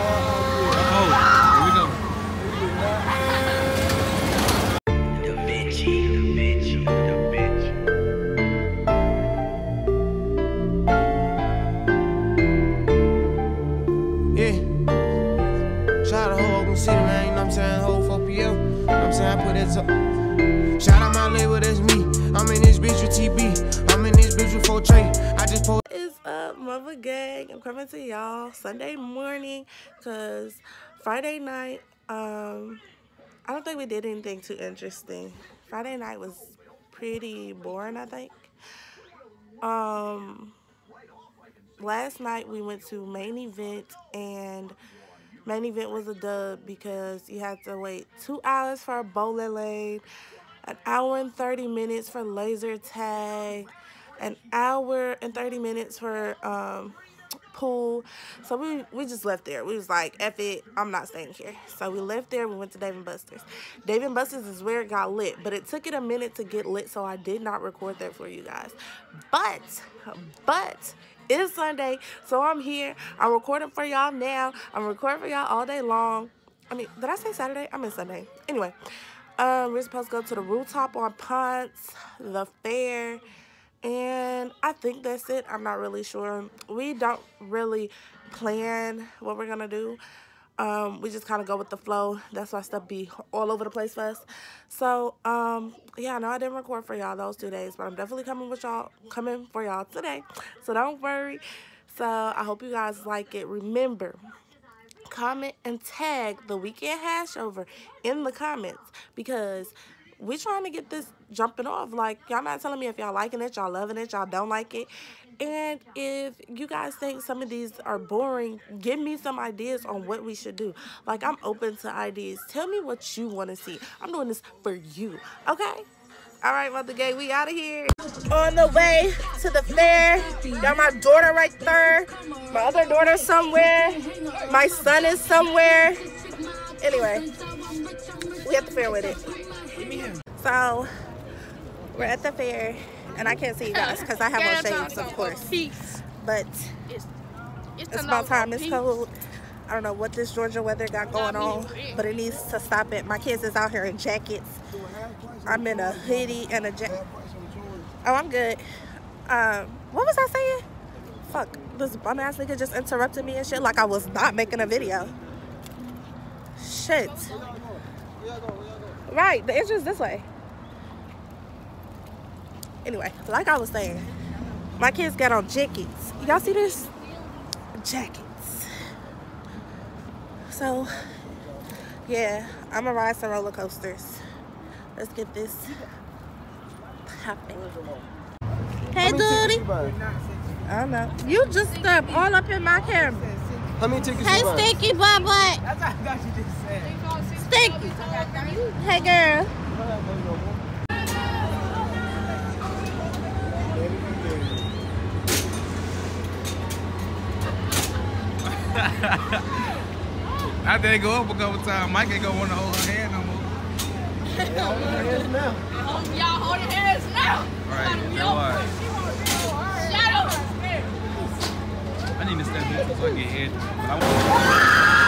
Oh, Shout out to Hogan City, man. You know what I'm saying? Whole 4 PL. You know what I'm saying? I put it up. Shout out my label, that's me. I'm in this bitch with TB. I'm in this bitch with 4 Trey. I just post. Up, Muva Gang? I'm coming to y'all Sunday morning because Friday night, um, I don't think we did anything too interesting. Friday night was pretty boring, I think. Um, last night we went to main event and main event was a dub because you had to wait two hours for a bowling lane, an hour and 30 minutes for laser tag, an hour and 30 minutes for um, pool. So we, we just left there. We was like, F it, I'm not staying here. So we left there. We went to Dave and Buster's. Dave and Buster's is where it got lit, but it took it a minute to get lit, so I did not record that for you guys. But, but, it is Sunday, so I'm here. I'm recording for y'all now. I'm recording for y'all all day long. I mean, did I say Saturday? I mean Sunday. Anyway, um, we're supposed to go to the rooftop on Ponce, the fair, and I think that's it. I'm not really sure. We don't really plan what we're gonna do. Um, we just kind of go with the flow. That's why stuff be all over the place for us. So, um, yeah, no, I didn't record for y'all those two days, but I'm definitely coming with y'all, coming for y'all today. So don't worry. So I hope you guys like it. Remember, comment and tag the weekend hash over in the comments because we trying to get this jumping off. Like, y'all not telling me if y'all liking it, y'all loving it, y'all don't like it. And if you guys think some of these are boring, give me some ideas on what we should do. Like, I'm open to ideas. Tell me what you want to see. I'm doing this for you, okay? All right, Muva Gang, we out of here. On the way to the fair. Got my daughter right there. My other daughter somewhere. My son is somewhere. Anyway, we have to fair with it. So, we're at the fair, and I can't see you guys because I have on shades, of course. But it's about time. It's cold. I don't know what this Georgia weather got going on, but it needs to stop it. My kids is out here in jackets. I'm in a hoodie and a jacket. Oh, I'm good. Um, what was I saying? Fuck, this bum ass nigga just interrupted me and shit like I was not making a video. Shit. Right, the entrance is this way. Anyway, like I was saying, my kids got on jackets. Y'all see this? Jackets. So, yeah, I'm gonna ride some roller coasters. Let's get this popping. Hey, Duty. I don't know. You just stepped all up in my camera. How many tickets Hey, you buy? Stinky Butt Butt. That's what I thought you just said. Stinky. Hey, girl. I did go up a couple times. Mike ain't gonna want to hold her hand no more. Y'all hold your hands now. Right, Gotta be that's over. why. Shadow. I need to step neutral so I get hit. But I want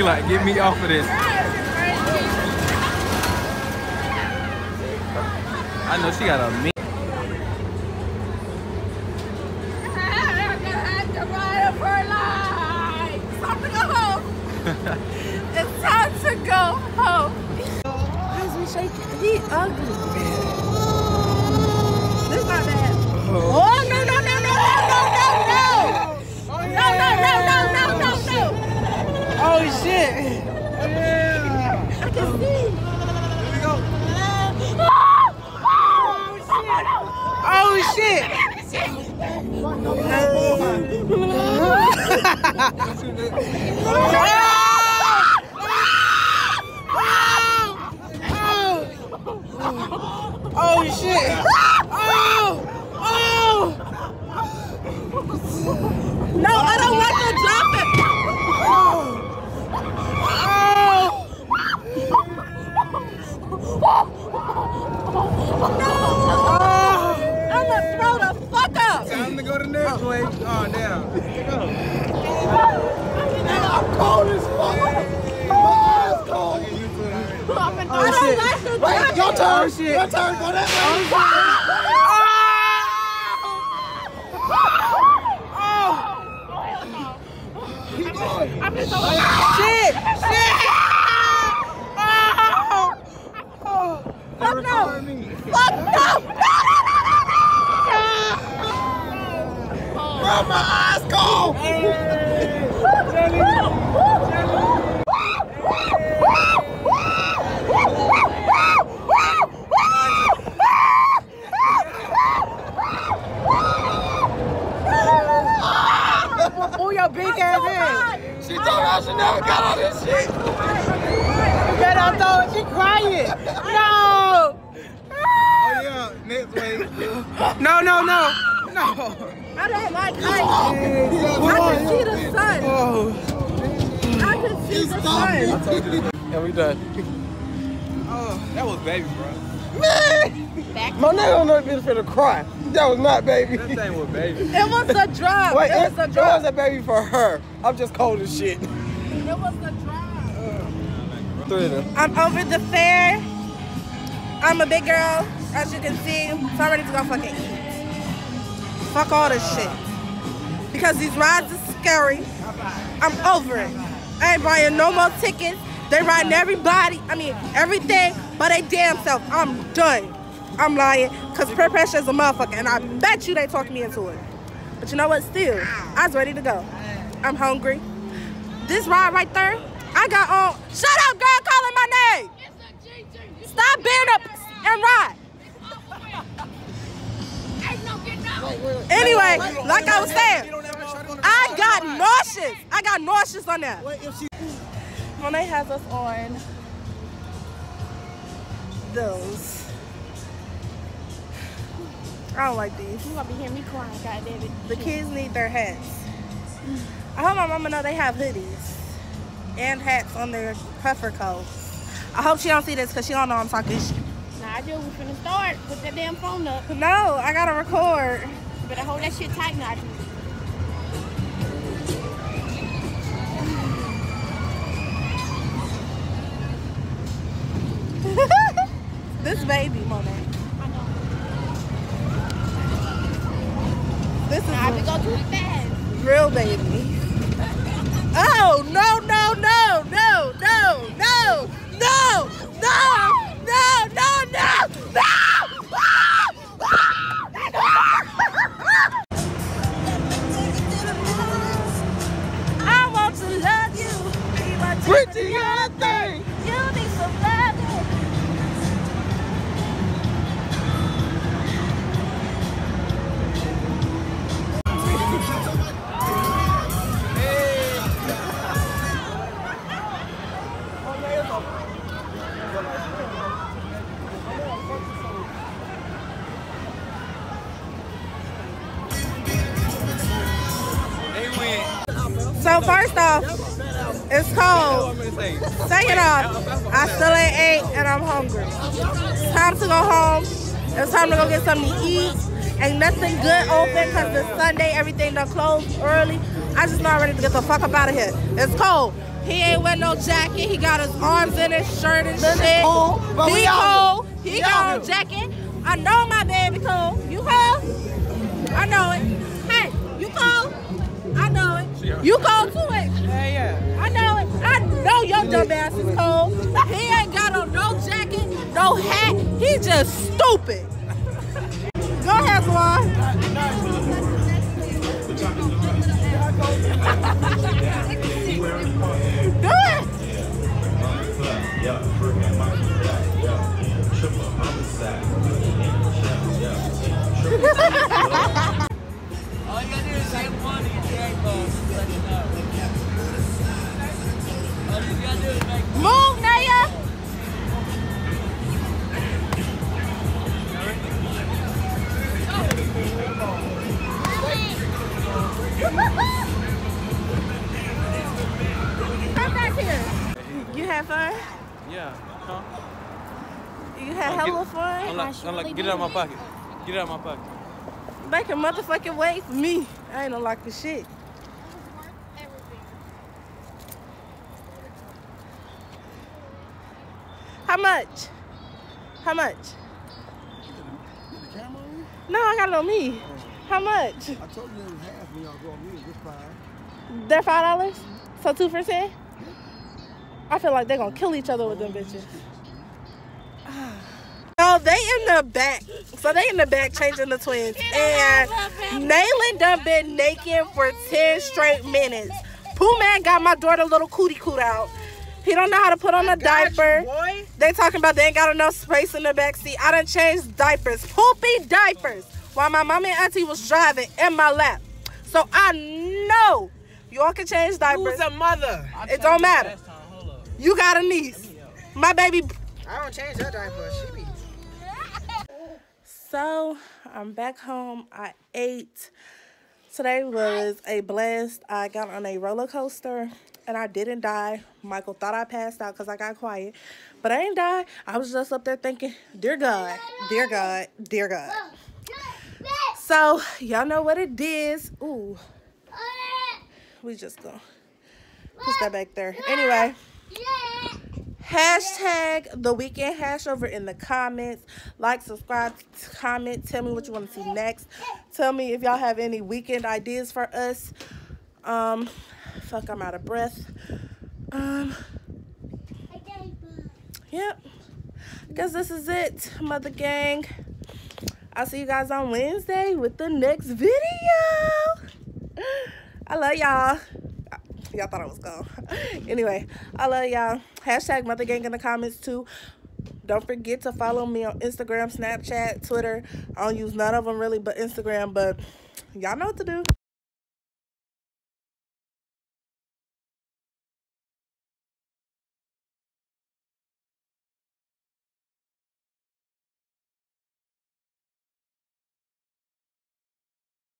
She like, get me off of this. I know she got a mean. It's time to go home. Is he shaking? He ugly. Shit! Oh shit! Oh! Oh! No, I don't want to drop it. Oh! I'm gonna throw the fuck Time to go the next. Oh. I'm cold as fuck. Cold. To Wait, your turn. Oh, shit. Your turn. That way. Shit! Shit! Oh! Fuck no. Fuck no. Bro, my eyes cold! Oh, your big ass head. She told me I should never got on this shit. Get out though. She crying. No. Oh, yeah. Next way. No, no, no. No. I don't like ice. I can see the sun. Oh. I can see the sun. told you. And we done. Oh, that was baby, bro. Man, My nigga don't know if he's finna cry. That was not baby. That thing was baby. It was a drop. Wait, it it, was a it drop. was a baby for her. I'm just cold as shit. It was a drop. Three of them. I'm over the fair. I'm a big girl, as you can see. So I'm ready to go fucking eat. Fuck all this shit. Because these rides are scary. I'm over it. I ain't buying no more tickets. They riding everybody, I mean everything but they damn self. I'm done. I'm lying. Cause peer pressure is a motherfucker and I bet you they talked me into it. But you know what? Still, I was ready to go. I'm hungry. This ride right there, I got on. Shut up, girl, calling my name. Stop being up and ride. Anyway, like I was saying, I got nauseous. I got nauseous on that. Monet has us on those. I don't like these. You gonna be hearing me crying, goddamn it. The kids need their hats. I hope my mama know they have hoodies and hats on their puffer coats. I hope she don't see this because she don't know I'm talking shit. I just we finna start. Put that damn phone up. No, I gotta record. You better hold that shit tight now. So first off, it's cold. Second off, I still ain't ate and I'm hungry. It's time to go home. It's time to go get something to eat. Ain't nothing good open because it's Sunday, everything done closed early. I just not ready to get the fuck up out of here. It's cold. He ain't wear no jacket. He got his arms in his shirt and shit. cool, but he cold. He got here. jacket. I know my baby cold. You cold? I know it. You cold too, ain't you? Yeah, yeah. I know it. I know your dumb ass is cold. He ain't got on no jacket, no hat. He just stupid. Go ahead, Swan. Fun? I'm like, like, get it out of my pocket. Get it out of my pocket. Make a motherfucking way for me. I ain't no like the shit. How much? How much? No, I got it on me. How much? I told you it was half when y'all go on me, just five. They're five dollars? So two for ten? I feel like they're gonna kill each other with them bitches. They in the back. So they in the back changing the twins. And Naylin done been naked for 10 straight minutes. Pooh Man got my daughter a little cootie coot out. He don't know how to put on a diaper. boy. They talking about they ain't got enough space in the back seat. I done changed diapers, poopy diapers, while my mom and auntie was driving in my lap. So I know you all can change diapers. Who's a mother? It don't matter. last time. Hold up. You got a niece. My baby. I don't change her diaper. So I'm back home. I ate. Today was a blast. I got on a roller coaster and I didn't die. Michael thought I passed out because I got quiet, but I ain't die. I was just up there thinking, Dear God, dear God, dear God. So y'all know what it is. Ooh, we just gonna push that back there. Anyway. Hashtag the weekend hash over in the comments. Like, subscribe, comment. Tell me what you want to see next. Tell me if y'all have any weekend ideas for us. Um, fuck, I'm out of breath. Um, yep. I guess this is it, Muva gang. I'll see you guys on Wednesday with the next video. I love y'all. Y'all thought I was gone. anyway, I love y'all. Hashtag Muva Gang in the comments too. Don't forget to follow me on Instagram, Snapchat, Twitter. I don't use none of them really but Instagram, but y'all know what to do.